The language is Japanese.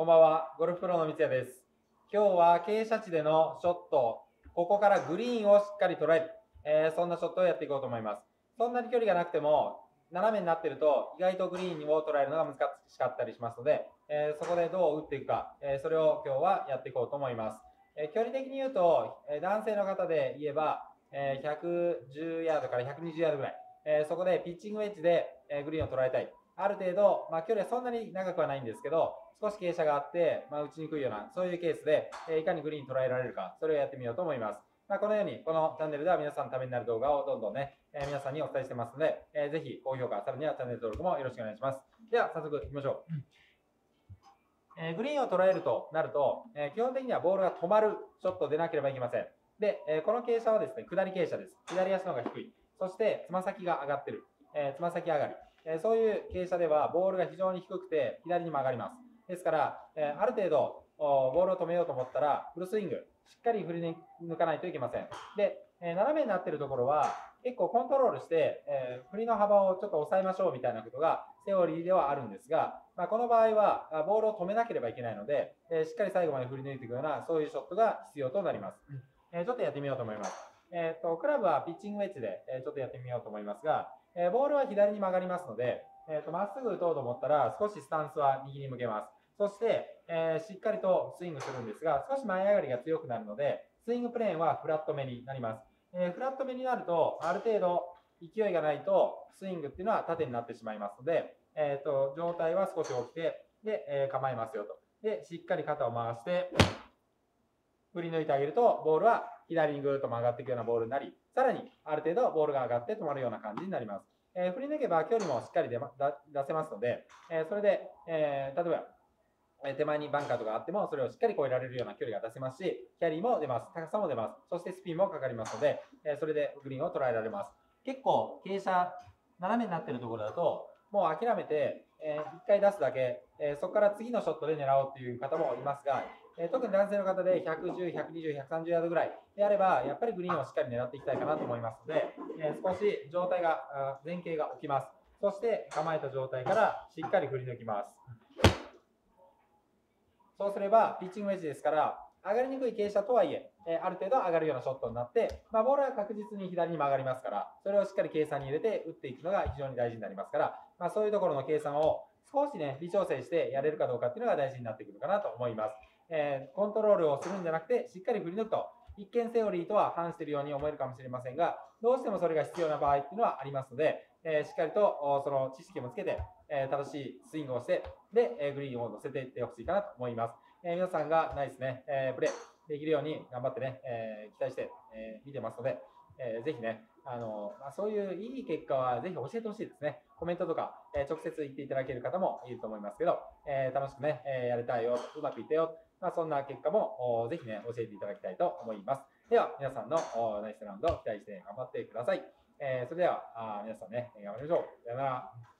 こんばんは、ゴルフプロの三谷です。今日は傾斜地でのショット、ここからグリーンをしっかり捉える、えーそんなショットをやっていこうと思います。そんなに距離がなくても、斜めになってると意外とグリーンを捉えるのが難しかったりしますので、えーそこでどう打っていくか、えーそれを今日はやっていこうと思います。え距離的に言うと、え男性の方で言えば、え110ヤードから120ヤードぐらい、えそこでピッチングウェッジで、えグリーンを捉えたい。ある程度、まあ、距離はそんなに長くはないんですけど、少し傾斜があって、まあ、打ちにくいような、そういうケースで、えーいかにグリーン捉えられるか、それをやってみようと思います。まあ、このように、このチャンネルでは皆さんのためになる動画をどんどんね、えー皆さんにお伝えしてますので、えーぜひ高評価、さらにはチャンネル登録もよろしくお願いします。では、早速行きましょう。えーグリーンを捉えるとなると、えー基本的にはボールが止まるショットでなければいけません。で、えーこの傾斜はですね、下り傾斜です。左足の方が低い。そして、つま先が上がってる。えーつま先上がり。えーそういう傾斜では、ボールが非常に低くて、左に曲がります。ですから、えーある程度、おボールを止めようと思ったら、フルスイング、しっかり振り抜かないといけません。で、えー斜めになってるところは、結構コントロールして、えー振りの幅をちょっと抑えましょうみたいなことがセオリーではあるんですが、まあ、この場合はあボールを止めなければいけないので、えーしっかり最後まで振り抜いていくような、そういうショットが必要となります。えーちょっとやってみようと思います。えーと、クラブはピッチングウェッジで、えちょっとやってみようと思いますが、えボールは左に曲がりますので、えーと、まっすぐ打とうと思ったら、少しスタンスは右に向けます。そして、えしっかりとスイングするんですが、少し前上がりが強くなるので、スイングプレーンはフラット目になります。えフラット目になると、ある程度勢いがないと、スイングっていうのは縦になってしまいますので、えーと、状態は少し起きて、で、え構えますよと。で、しっかり肩を回して、振り抜いてあげると、ボールは左にぐーっと曲がっていくようなボールになり、さらにある程度ボールが上がって止まるような感じになります。えー振り抜けば距離もしっかり出,、ま、出せますので、えーそれで、えー例えば、え手前にバンカーとかあっても、それをしっかり越えられるような距離が出せますし、キャリーも出ます。高さも出ます。そしてスピンもかかりますので、えそれでグリーンを捉えられます。結構、傾斜、斜めになってるところだと、もう諦めて、え1回出すだけ、えーそこから次のショットで狙おうっていう方もいますが、えー特に男性の方で110、120、130ヤードぐらいであれば、やっぱりグリーンをしっかり狙っていきたいかなと思いますので、え少し状態が、前傾が起きます。そして構えた状態からしっかり振り抜きます。そうすれば、ピッチングウェッジですから、上がりにくい傾斜とはいえ、えある程度上がるようなショットになって、まあ、ボールは確実に左に曲がりますから、それをしっかり計算に入れて打っていくのが非常に大事になりますから、まあ、そういうところの計算を少しね、微調整してやれるかどうかっていうのが大事になってくるかなと思います。えーコントロールをするんじゃなくて、しっかり振り抜くと、一見セオリーとは反しているように思えるかもしれませんが、どうしてもそれが必要な場合っていうのはありますので、えーしっかりとその知識もつけて、えー正しいスイングをして、で、えグリーンを乗せていってほしいかなと思います。えー皆さんがナイスね、えープレーできるように頑張ってね、えー期待して、え見てますので、えーぜひね、あのまあ、そういういい結果はぜひ教えてほしいですね。コメントとか、え直接言っていただける方もいると思いますけど、え楽しくね、えやれたいよ、うまくいったよ、まあ、そんな結果もおぜひね、教えていただきたいと思います。では、皆さんのおナイスラウンドを期待して頑張ってください。えそれでは、皆さんね、頑張りましょう。さよなら。